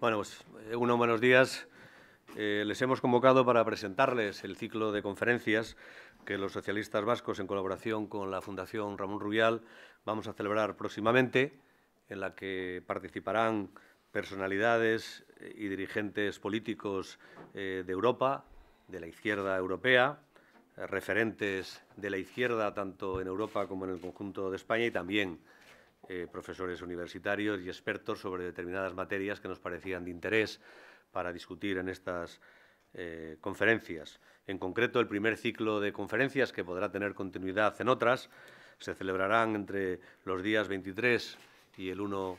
Bueno, pues, eh, buenos días. Eh, les hemos convocado para presentarles el ciclo de conferencias que los socialistas vascos, en colaboración con la Fundación Ramón Rubial, vamos a celebrar próximamente, en la que participarán personalidades eh, y dirigentes políticos de Europa, de la izquierda europea, referentes de la izquierda tanto en Europa como en el conjunto de España y también eh, profesores universitarios y expertos sobre determinadas materias que nos parecían de interés para discutir en estas eh, conferencias. En concreto, el primer ciclo de conferencias, que podrá tener continuidad en otras, se celebrarán entre los días 23 y el 1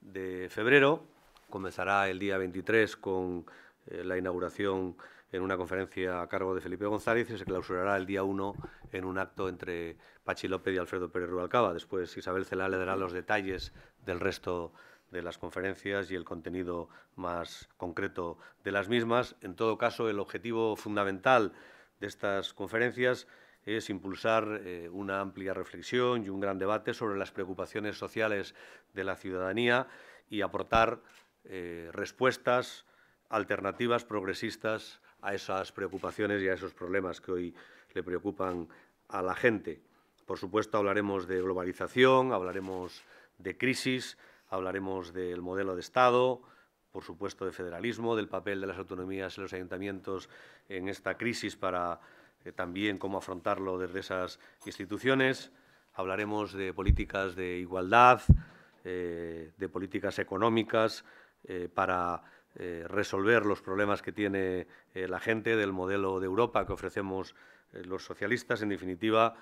de febrero. Comenzará el día 23 con eh, la inauguración en una conferencia a cargo de Felipe González y se clausurará el día 1 en un acto entre Pachi López y Alfredo Pérez Rubalcaba. Después Isabel Celá le dará los detalles del resto de las conferencias y el contenido más concreto de las mismas. En todo caso, el objetivo fundamental de estas conferencias es impulsar eh, una amplia reflexión y un gran debate sobre las preocupaciones sociales de la ciudadanía y aportar eh, respuestas alternativas progresistas a esas preocupaciones y a esos problemas que hoy le preocupan a la gente. Por supuesto, hablaremos de globalización, hablaremos de crisis, hablaremos del modelo de Estado, por supuesto de federalismo, del papel de las autonomías y los ayuntamientos en esta crisis para eh, también cómo afrontarlo desde esas instituciones. Hablaremos de políticas de igualdad, eh, de políticas económicas eh, para eh, resolver los problemas que tiene eh, la gente del modelo de Europa que ofrecemos eh, los socialistas. En definitiva,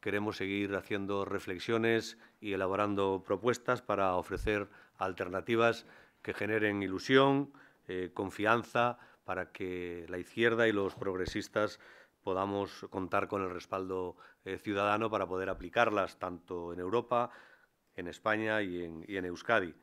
queremos seguir haciendo reflexiones y elaborando propuestas para ofrecer alternativas que generen ilusión, confianza, para que la izquierda y los progresistas podamos contar con el respaldo ciudadano para poder aplicarlas tanto en Europa, en España y en, Euskadi.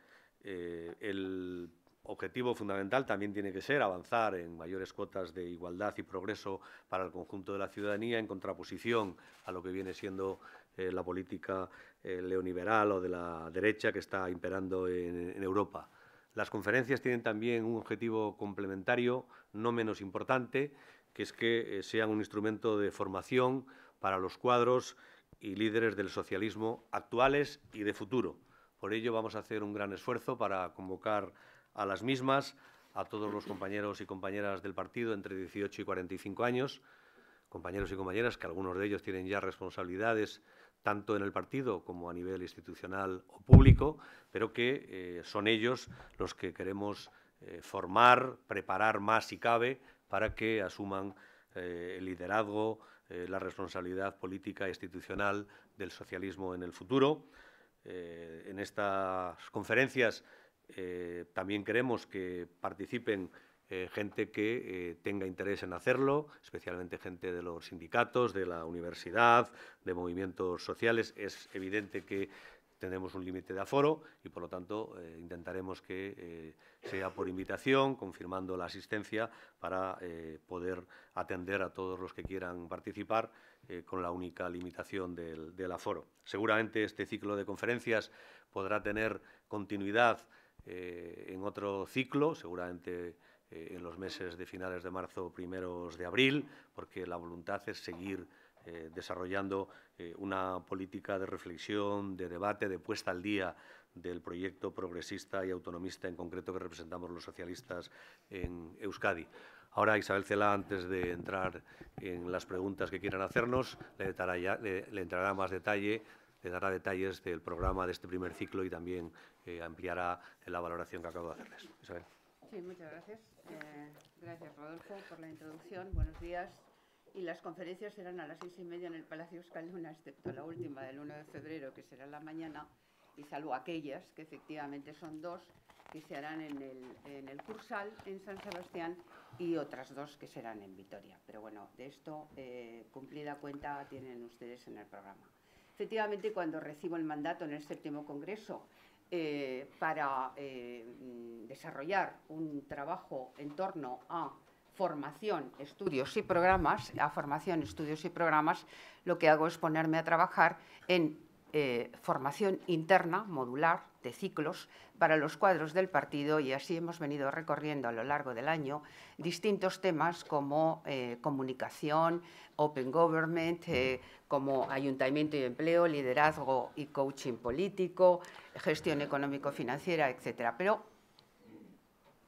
el objetivo fundamental también tiene que ser avanzar en mayores cuotas de igualdad y progreso para el conjunto de la ciudadanía, en contraposición a lo que viene siendo eh, la política eh, neoliberal o de la derecha que está imperando en, Europa. Las conferencias tienen también un objetivo complementario, no menos importante, que es que eh, sean un instrumento de formación para los cuadros y líderes del socialismo actuales y de futuro. Por ello, vamos a hacer un gran esfuerzo para convocar a las mismas, a todos los compañeros y compañeras del partido entre 18 y 45 años, compañeros y compañeras que algunos de ellos tienen ya responsabilidades tanto en el partido como a nivel institucional o público, pero que eh, son ellos los que queremos eh, formar, preparar más si cabe, para que asuman eh, el liderazgo, la responsabilidad política e institucional del socialismo en el futuro. en estas conferencias eh, también queremos que participen eh, gente que eh, tenga interés en hacerlo, especialmente gente de los sindicatos, de la universidad, de movimientos sociales. Es evidente que tenemos un límite de aforo y, por lo tanto, intentaremos que sea por invitación, confirmando la asistencia, para poder atender a todos los que quieran participar con la única limitación del, del aforo. Seguramente este ciclo de conferencias podrá tener continuidad eh, en otro ciclo, seguramente eh, en los meses de finales de marzo primeros de abril, porque la voluntad es seguir eh, desarrollando una política de reflexión, de debate, de puesta al día del proyecto progresista y autonomista en concreto que representamos los socialistas en Euskadi. Ahora Isabel Cela, antes de entrar en las preguntas que quieran hacernos, le, le entrará más detalle le dará detalles del programa de este primer ciclo y también eh, ampliará la valoración que acabo de hacerles. Isabel. Sí, muchas gracias. Eh, gracias, Rodolfo, por la introducción. Buenos días. Y las conferencias serán a las seis y media en el Palacio Escaluna, excepto la última del 1 de febrero, que será la mañana, y salvo aquellas, que efectivamente son dos, que se harán en el, en el Cursal, en San Sebastián, y otras dos que serán en Vitoria. Pero bueno, de esto, eh, cumplida cuenta, tienen ustedes en el programa. Efectivamente, cuando recibo el mandato en el séptimo Congreso eh, para eh, desarrollar un trabajo en torno a formación, estudios y programas, a formación, estudios y programas, lo que hago es ponerme a trabajar en eh, formación interna, modular, de ciclos para los cuadros del partido y así hemos venido recorriendo a lo largo del año distintos temas como eh, comunicación, open government, eh, como ayuntamiento y empleo, liderazgo y coaching político, gestión económico-financiera, etc. Pero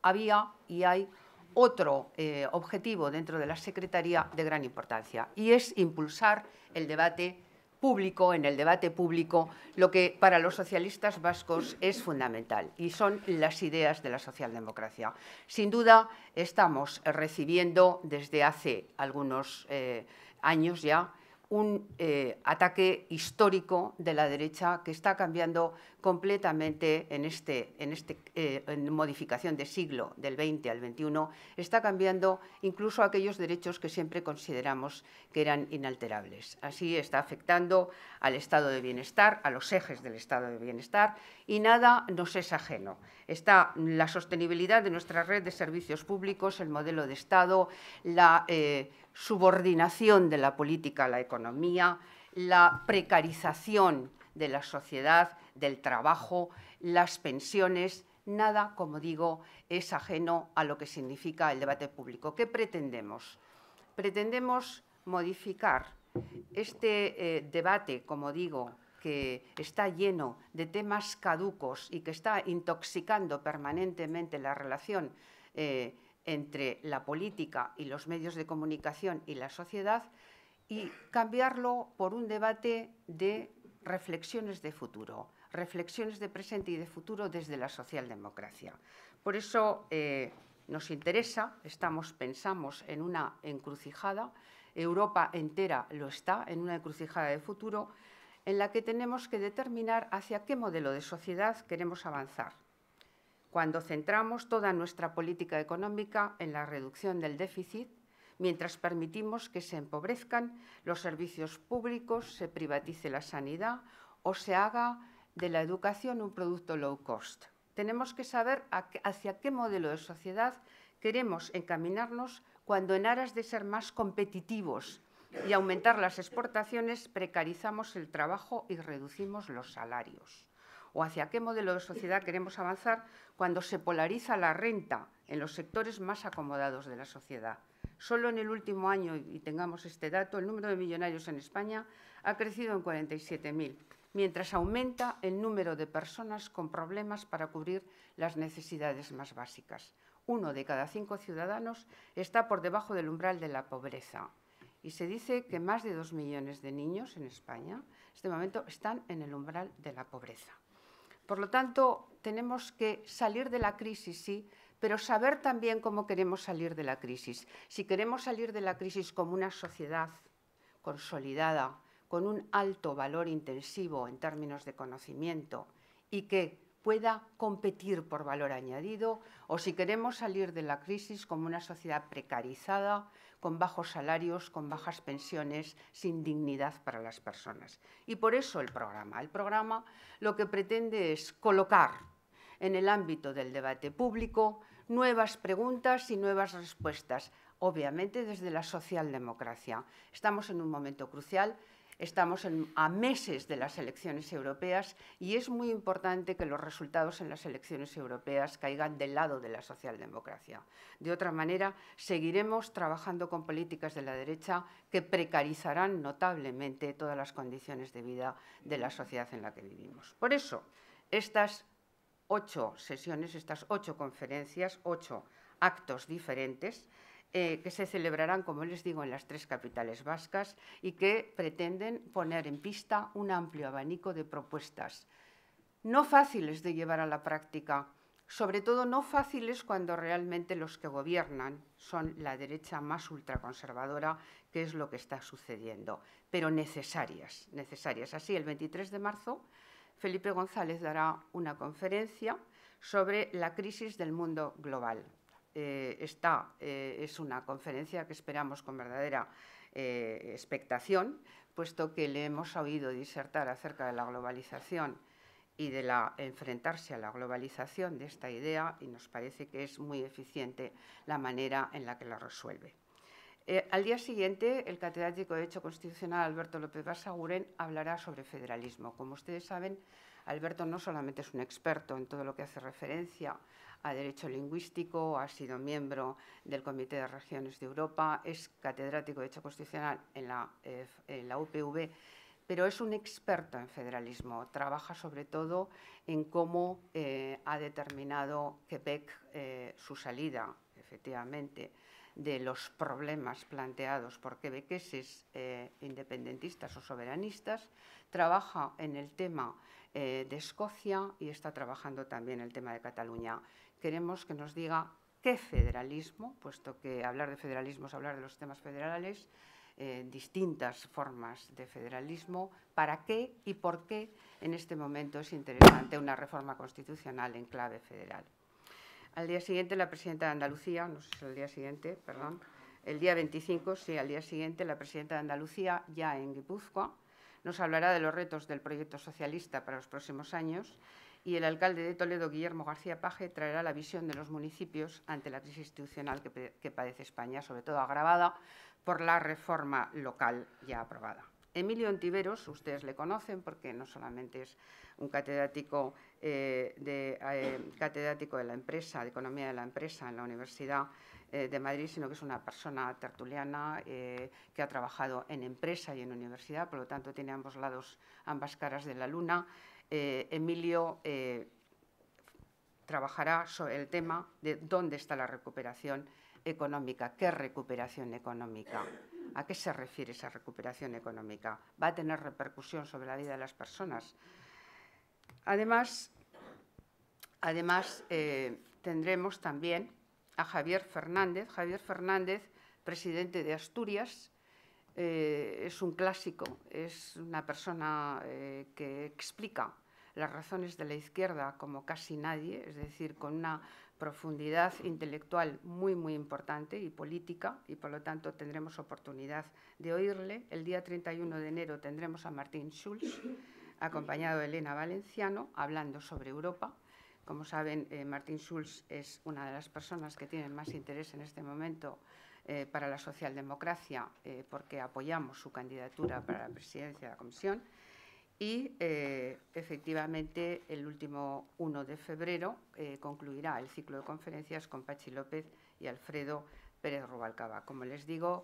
había y hay otro eh, objetivo dentro de la Secretaría de gran importancia y es impulsar el debate público, en el debate público, lo que para los socialistas vascos es fundamental y son las ideas de la socialdemocracia. Sin duda, estamos recibiendo desde hace algunos eh, años ya un eh, ataque histórico de la derecha que está cambiando completamente en este, en este eh, modificación de siglo del 20 al 21, está cambiando incluso aquellos derechos que siempre consideramos que eran inalterables. Así está afectando al estado de bienestar, a los ejes del estado de bienestar y nada nos es ajeno. Está la sostenibilidad de nuestra red de servicios públicos, el modelo de Estado, la eh, subordinación de la política a la economía, la precarización de la sociedad, del trabajo, las pensiones, nada, como digo, es ajeno a lo que significa el debate público. ¿Qué pretendemos? Pretendemos modificar este eh, debate, como digo, que está lleno de temas caducos y que está intoxicando permanentemente la relación eh, entre la política y los medios de comunicación y la sociedad y cambiarlo por un debate de reflexiones de futuro, reflexiones de presente y de futuro desde la socialdemocracia. Por eso eh, nos interesa, estamos, pensamos en una encrucijada, Europa entera lo está, en una encrucijada de futuro, en la que tenemos que determinar hacia qué modelo de sociedad queremos avanzar cuando centramos toda nuestra política económica en la reducción del déficit, mientras permitimos que se empobrezcan los servicios públicos, se privatice la sanidad o se haga de la educación un producto low cost. Tenemos que saber hacia qué modelo de sociedad queremos encaminarnos cuando en aras de ser más competitivos y aumentar las exportaciones precarizamos el trabajo y reducimos los salarios o hacia qué modelo de sociedad queremos avanzar cuando se polariza la renta en los sectores más acomodados de la sociedad. Solo en el último año, y tengamos este dato, el número de millonarios en España ha crecido en 47.000, mientras aumenta el número de personas con problemas para cubrir las necesidades más básicas. Uno de cada cinco ciudadanos está por debajo del umbral de la pobreza. Y se dice que más de dos millones de niños en España, en este momento, están en el umbral de la pobreza. Por lo tanto, tenemos que salir de la crisis, sí, pero saber también cómo queremos salir de la crisis. Si queremos salir de la crisis como una sociedad consolidada, con un alto valor intensivo en términos de conocimiento y que pueda competir por valor añadido, o si queremos salir de la crisis como una sociedad precarizada, con bajos salarios, con bajas pensiones, sin dignidad para las personas. Y por eso el programa. El programa lo que pretende es colocar en el ámbito del debate público nuevas preguntas y nuevas respuestas, obviamente desde la socialdemocracia. Estamos en un momento crucial Estamos a meses de las elecciones europeas y es muy importante que los resultados en las elecciones europeas caigan del lado de la socialdemocracia. De otra manera, seguiremos trabajando con políticas de la derecha que precarizarán notablemente todas las condiciones de vida de la sociedad en la que vivimos. Por eso, estas ocho sesiones, estas ocho conferencias, ocho actos diferentes, eh, que se celebrarán, como les digo, en las tres capitales vascas y que pretenden poner en pista un amplio abanico de propuestas, no fáciles de llevar a la práctica, sobre todo no fáciles cuando realmente los que gobiernan son la derecha más ultraconservadora, que es lo que está sucediendo, pero necesarias, necesarias. Así, el 23 de marzo, Felipe González dará una conferencia sobre la crisis del mundo global, eh, esta eh, es una conferencia que esperamos con verdadera eh, expectación, puesto que le hemos oído disertar acerca de la globalización y de la enfrentarse a la globalización de esta idea y nos parece que es muy eficiente la manera en la que la resuelve. al día siguiente, el catedrático de Derecho Constitucional Alberto López Basaguren hablará sobre federalismo. Como ustedes saben, Alberto no solamente es un experto en todo lo que hace referencia a derecho lingüístico, ha sido miembro del Comité de Regiones de Europa, es catedrático de Derecho Constitucional en la, eh, UPV, pero es un experto en federalismo. Trabaja sobre todo en cómo eh, ha determinado Quebec eh, su salida, efectivamente, de los problemas planteados por quebequeses eh, independentistas o soberanistas. Trabaja en el tema de Escocia y está trabajando también en el tema de Cataluña. Queremos que nos diga qué federalismo, puesto que hablar de federalismo es hablar de los temas federales, eh, distintas formas de federalismo, para qué y por qué en este momento es interesante una reforma constitucional en clave federal. Al día siguiente, la presidenta de Andalucía, no sé si el día siguiente, perdón, el día 25, sí, al día siguiente, la presidenta de Andalucía, ya en Guipúzcoa, nos hablará de los retos del proyecto socialista para los próximos años y el alcalde de Toledo, Guillermo García Paje, traerá la visión de los municipios ante la crisis institucional que, padece España, sobre todo agravada por la reforma local ya aprobada. Emilio Ontiveros, ustedes le conocen porque no solamente es un catedrático, eh, de, eh, catedrático de la empresa, de economía de la empresa en la Universidad eh, de Madrid, sino que es una persona tertuliana que ha trabajado en empresa y en universidad, por lo tanto tiene ambos lados, ambas caras de la luna. Emilio trabajará sobre el tema de dónde está la recuperación económica. ¿Qué recuperación económica? ¿A qué se refiere esa recuperación económica? ¿Va a tener repercusión sobre la vida de las personas? Además, además eh, tendremos también a Javier Fernández. Javier Fernández, presidente de Asturias, eh, es un clásico, es una persona eh, que explica las razones de la izquierda como casi nadie, es decir, con una profundidad intelectual muy, muy importante y política, y por lo tanto tendremos oportunidad de oírle. El día 31 de enero tendremos a Martín Schulz, acompañado de Elena Valenciano, hablando sobre Europa. Como saben, eh, Martín Schulz es una de las personas que tienen más interés en este momento eh, para la socialdemocracia, eh, porque apoyamos su candidatura para la presidencia de la Comisión y eh, efectivamente el último 1 de febrero concluirá el ciclo de conferencias con Pachi López y Alfredo Pérez Rubalcaba. Como les digo,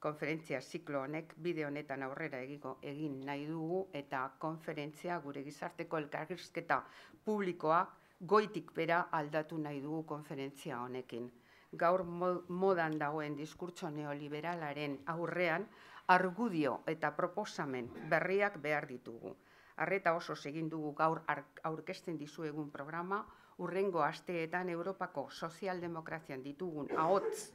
konferentzia ziklo honek bide honetan aurrera egiko, egin nahi dugu eta konferentzia gure gizarteko elkarrizketa publikoa goitik bera aldatu nahi dugu konferentzia honekin. Gaur modan dagoen diskurtso neoliberalaren aurrean, argudio eta proposamen berriak behar ditugu. Arreta oso egin dugu gaur aurkezten dizuegun programa, urrengo asteetan Europako sozialdemokrazian ditugun ahots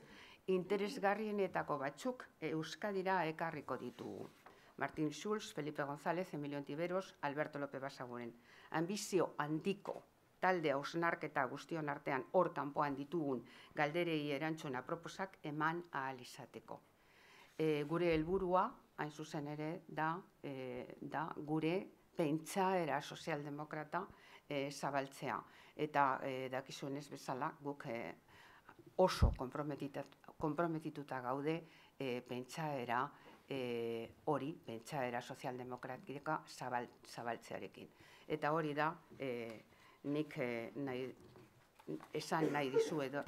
interesgarrienetako batzuk Euskadira ekarriko ditugu. Martín Schulz, Felipe González, Emilio Antiveros, Alberto López Basaguren. Ambizio handiko talde hausnarketa guztion artean hor kanpoan ditugun galderei erantzuna proposak eman ahal izateko e, gure helburua hain zuzen ere da, e, da gure pentsaera sozialdemokrata e, zabaltzea. Eta e, dakizuen ez bezala guk e, oso komprometituta gaude e, pentsaera e, hori, pentsaera sozialdemokratika zabal, zabaltzearekin. Eta hori da e, nik e, nahi, esan nahi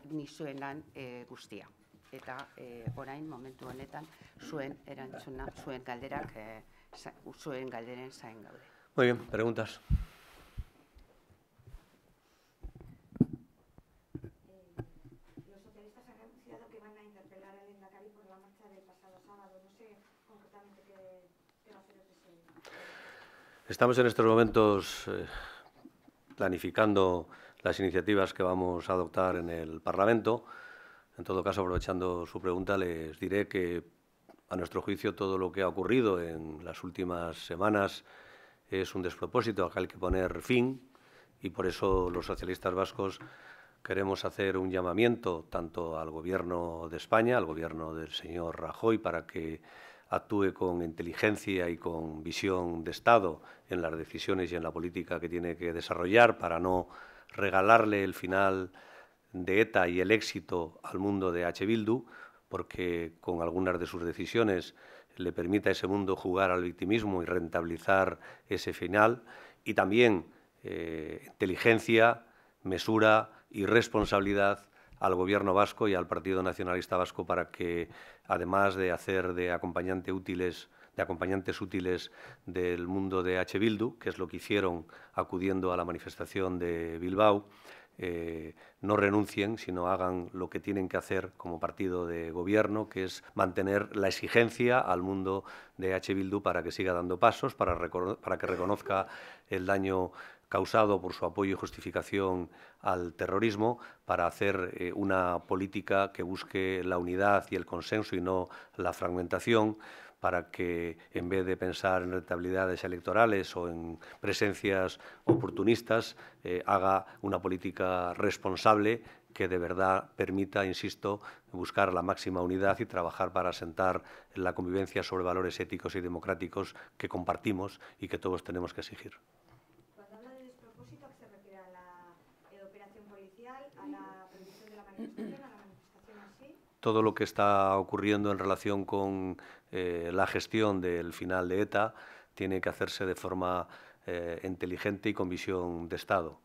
dizuenan e, guztia eta e, orain momentu honetan zuen erantzuna, zuen galderak, e, zuen galderen zain gaude. Muy bien, preguntas. Estamos en estos momentos eh, planificando las iniciativas que vamos a adoptar en el Parlamento. En todo caso, aprovechando su pregunta, les diré que, a nuestro juicio, todo lo que ha ocurrido en las últimas semanas es un despropósito al que hay que poner fin y por eso los socialistas vascos queremos hacer un llamamiento tanto al Gobierno de España, al Gobierno del señor Rajoy, para que actúe con inteligencia y con visión de Estado en las decisiones y en la política que tiene que desarrollar para no regalarle el final de ETA y el éxito al mundo de H. Bildu, porque con algunas de sus decisiones le permite a ese mundo jugar al victimismo y rentabilizar ese final y también eh, inteligencia, mesura y responsabilidad al Gobierno vasco y al Partido Nacionalista Vasco para que, además de hacer de acompañante útiles de acompañantes útiles del mundo de H. Bildu, que es lo que hicieron acudiendo a la manifestación de Bilbao, eh, no renuncien, sino hagan lo que tienen que hacer como partido de gobierno, que es mantener la exigencia al mundo de H. Bildu para que siga dando pasos, para, para que reconozca el daño causado por su apoyo y justificación al terrorismo, para hacer eh, una política que busque la unidad y el consenso y no la fragmentación para que en vez de pensar en rentabilidades electorales o en presencias oportunistas, eh, haga una política responsable que de verdad permita, insisto, buscar la máxima unidad y trabajar para asentar la convivencia sobre valores éticos y democráticos que compartimos y que todos tenemos que exigir. Cuando habla de despropósito, ¿a qué se refiere? ¿A policial? ¿A la de la manifestación? ¿A la manifestación? Todo lo que está ocurriendo en relación con eh, la gestión del final de ETA tiene que hacerse de forma eh, inteligente y con visión de Estado.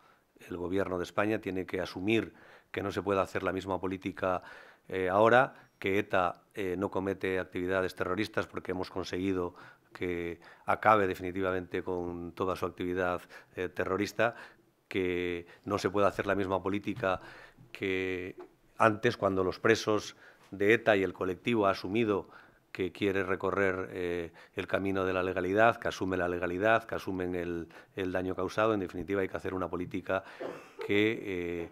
El Gobierno de España tiene que asumir que no se puede hacer la misma política eh, ahora, que ETA no comete actividades terroristas porque hemos conseguido que acabe definitivamente con toda su actividad terrorista, que no se puede hacer la misma política que antes, cuando los presos de ETA y el colectivo ha asumido que quiere recorrer eh, el camino de la legalidad, que asume la legalidad, que asumen el, daño causado. En definitiva, hay que hacer una política que eh,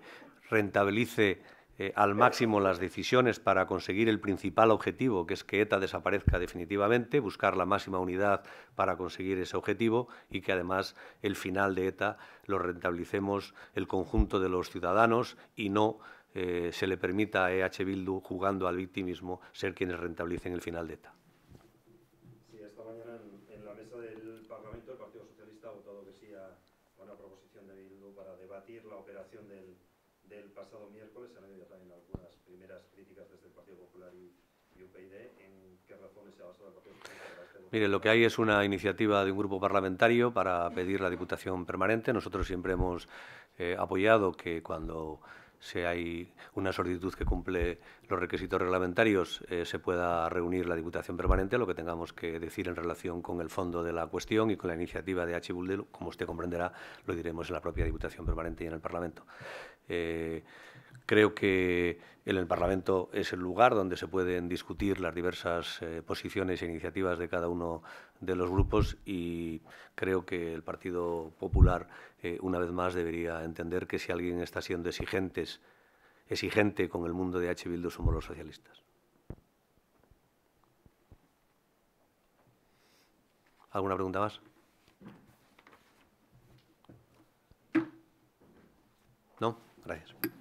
rentabilice eh, al máximo las decisiones para conseguir el principal objetivo, que es que ETA desaparezca definitivamente, buscar la máxima unidad para conseguir ese objetivo y que además el final de ETA lo rentabilicemos el conjunto de los ciudadanos y no eh, se le permita a EH Bildu, jugando al victimismo, ser quienes rentabilicen el final de ETA. Sí, esta mañana en, la mesa del Parlamento el Partido Socialista ha votado que sí a una proposición de Bildu para debatir la operación del, del pasado miércoles. Han habido también algunas primeras críticas desde el Partido Popular y, UPyD. ¿En qué razones se ha basado el Partido Socialista este Mire, lo que hay es una iniciativa de un grupo parlamentario para pedir la Diputación Permanente. Nosotros siempre hemos eh, apoyado que cuando si hay una solicitud que cumple los requisitos reglamentarios, eh, se pueda reunir la Diputación Permanente, lo que tengamos que decir en relación con el fondo de la cuestión y con la iniciativa de H. como usted comprenderá, lo diremos en la propia Diputación Permanente y en el Parlamento. Eh, creo que en el Parlamento es el lugar donde se pueden discutir las diversas eh, posiciones e iniciativas de cada uno de los grupos y creo que el Partido Popular, eh, una vez más, debería entender que si alguien está siendo exigentes, exigente con el mundo de H. Bildu somos los socialistas. ¿Alguna pregunta más? Gracias.